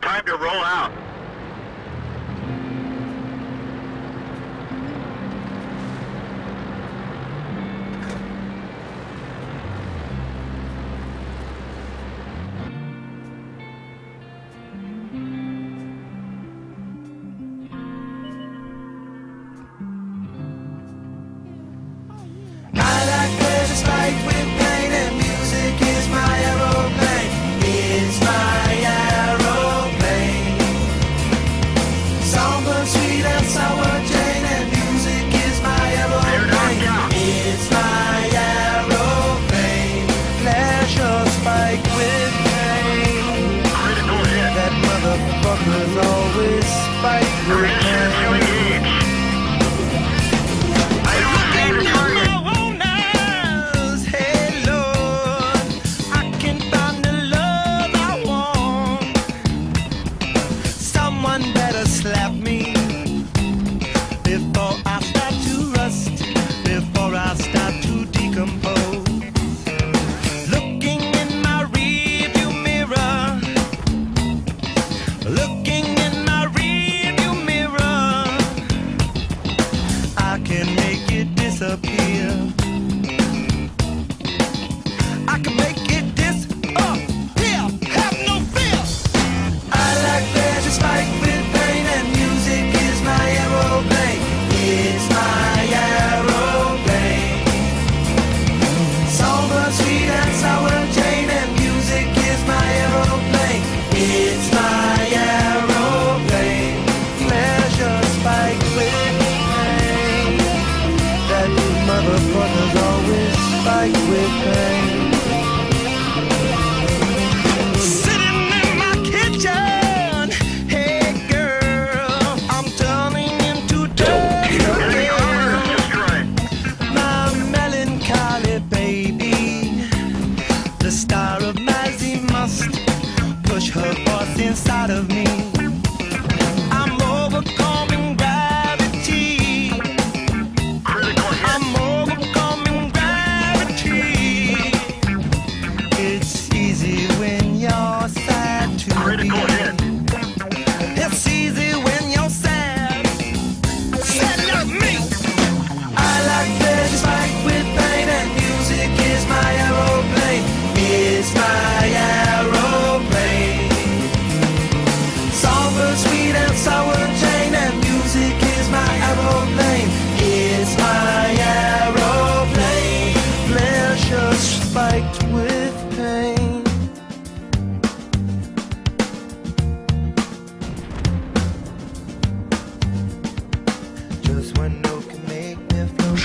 Time to roll out.